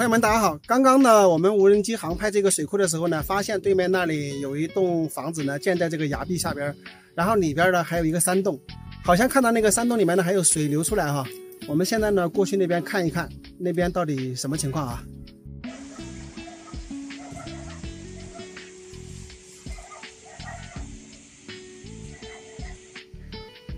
朋友们，大家好！刚刚呢，我们无人机航拍这个水库的时候呢，发现对面那里有一栋房子呢，建在这个崖壁下边，然后里边呢还有一个山洞，好像看到那个山洞里面呢还有水流出来哈。我们现在呢过去那边看一看，那边到底什么情况啊？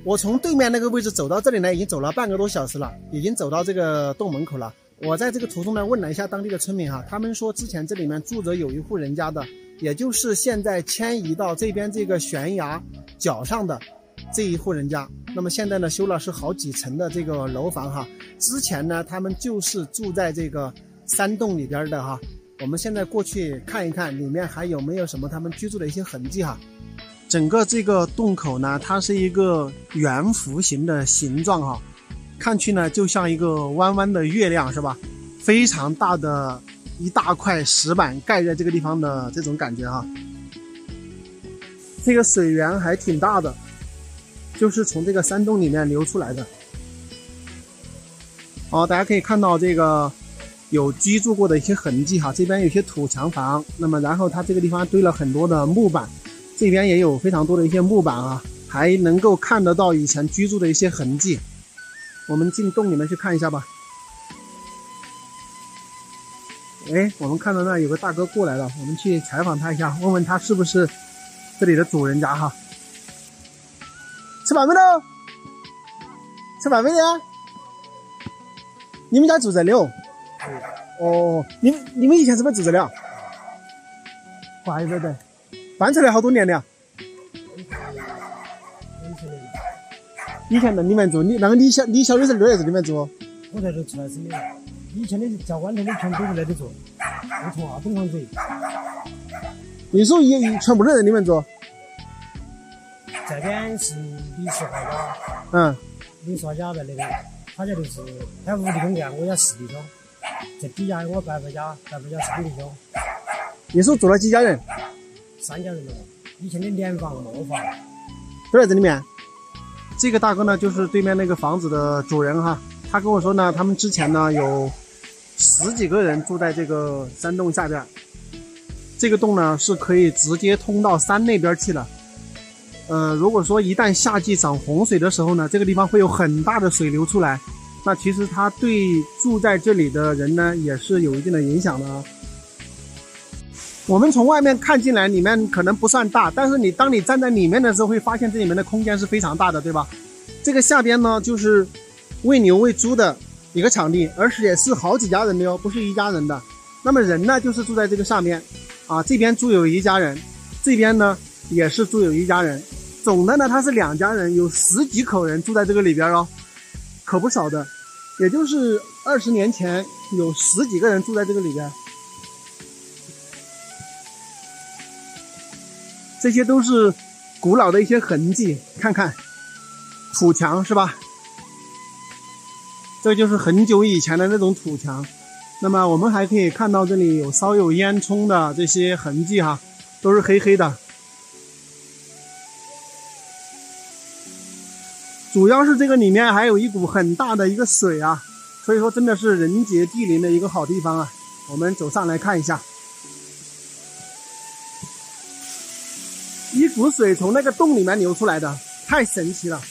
我从对面那个位置走到这里呢，已经走了半个多小时了，已经走到这个洞门口了。我在这个途中呢，问了一下当地的村民哈，他们说之前这里面住着有一户人家的，也就是现在迁移到这边这个悬崖脚上的这一户人家。那么现在呢，修了是好几层的这个楼房哈。之前呢，他们就是住在这个山洞里边的哈。我们现在过去看一看，里面还有没有什么他们居住的一些痕迹哈。整个这个洞口呢，它是一个圆弧形的形状哈，看去呢就像一个弯弯的月亮是吧？非常大的一大块石板盖在这个地方的这种感觉哈。这个水源还挺大的，就是从这个山洞里面流出来的。好，大家可以看到这个有居住过的一些痕迹哈，这边有些土墙房，那么然后它这个地方堆了很多的木板。这边也有非常多的一些木板啊，还能够看得到以前居住的一些痕迹。我们进洞里面去看一下吧。哎，我们看到那有个大哥过来了，我们去采访他一下，问问他是不是这里的主人家哈。吃饭没喽？吃饭没的？你们家住这里哦？哦，你们你们以前是不是住这里啊？怪不得。搬出来好多年了。以前在里面住，你那个你小你小的时候都在这里面住？我在这住了十年。以前的在湾头的全都在那里住，我从二栋房子。你说也全部都在里面住？这边是李四华家。嗯。李四华家在那边，他家就是他五里公干，我家四弟兄。这底下我伯伯家，伯伯家三弟兄。你说住了几家人？三家人了，以前的连房、磨房都在这里面。这个大哥呢，就是对面那个房子的主人哈。他跟我说呢，他们之前呢有十几个人住在这个山洞下边。这个洞呢是可以直接通到山那边去了。呃，如果说一旦夏季涨洪水的时候呢，这个地方会有很大的水流出来。那其实它对住在这里的人呢，也是有一定的影响的。我们从外面看进来，里面可能不算大，但是你当你站在里面的时候，会发现这里面的空间是非常大的，对吧？这个下边呢，就是喂牛喂猪的一个场地，而且是好几家人的哟，不是一家人的。那么人呢，就是住在这个上面，啊，这边住有一家人，这边呢也是住有一家人，总的呢它是两家人，有十几口人住在这个里边哦，可不少的，也就是二十年前有十几个人住在这个里边。这些都是古老的一些痕迹，看看土墙是吧？这就是很久以前的那种土墙。那么我们还可以看到这里有稍有烟囱的这些痕迹哈，都是黑黑的。主要是这个里面还有一股很大的一个水啊，所以说真的是人杰地灵的一个好地方啊。我们走上来看一下。湖水从那个洞里面流出来的，太神奇了。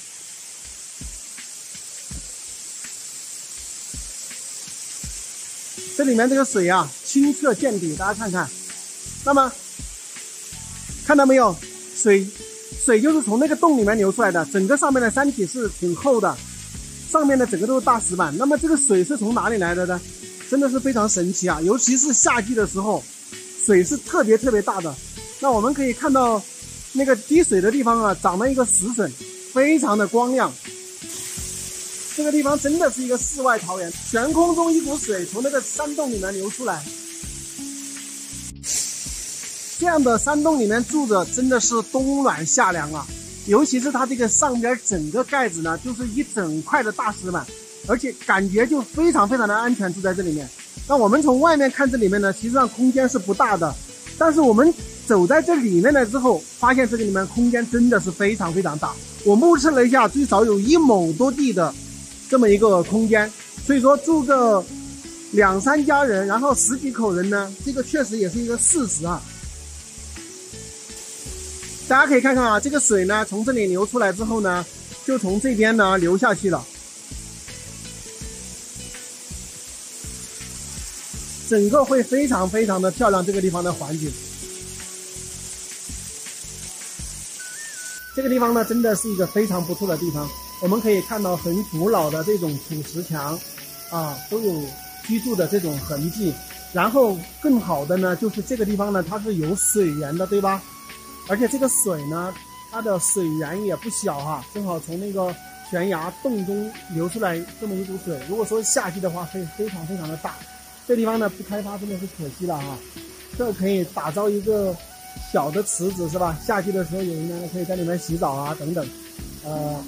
这里面这个水啊，清澈见底，大家看看。那么看到没有？水水就是从那个洞里面流出来的，整个上面的山体是挺厚的，上面的整个都是大石板。那么这个水是从哪里来的呢？真的是非常神奇啊！尤其是夏季的时候，水是特别特别大的。那我们可以看到。那个滴水的地方啊，长了一个石笋，非常的光亮。这个地方真的是一个世外桃源，悬空中一股水从那个山洞里面流出来。这样的山洞里面住着，真的是冬暖夏凉啊！尤其是它这个上边整个盖子呢，就是一整块的大石板，而且感觉就非常非常的安全，住在这里面。那我们从外面看这里面呢，其实上空间是不大的，但是我们。走在这里面了之后，发现这个里面空间真的是非常非常大。我目测了一下，最少有一亩多地的这么一个空间。所以说住个两三家人，然后十几口人呢，这个确实也是一个事实啊。大家可以看看啊，这个水呢从这里流出来之后呢，就从这边呢流下去了，整个会非常非常的漂亮。这个地方的环境，这个地方呢真的是一个非常不错的地方。我们可以看到很古老的这种土石墙，啊，都有居住的这种痕迹。然后更好的呢，就是这个地方呢它是有水源的，对吧？而且这个水呢，它的水源也不小哈，正好从那个悬崖洞中流出来这么一股水。如果说夏季的话，会非常非常的大。这地方呢不开发真的是可惜了哈。这可以打造一个小的池子是吧？夏季的时候有人呢可以在里面洗澡啊等等。呃，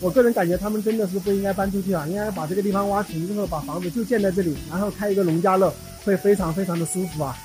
我个人感觉他们真的是不应该搬出去啊，应该把这个地方挖平之后，把房子就建在这里，然后开一个农家乐，会非常非常的舒服啊。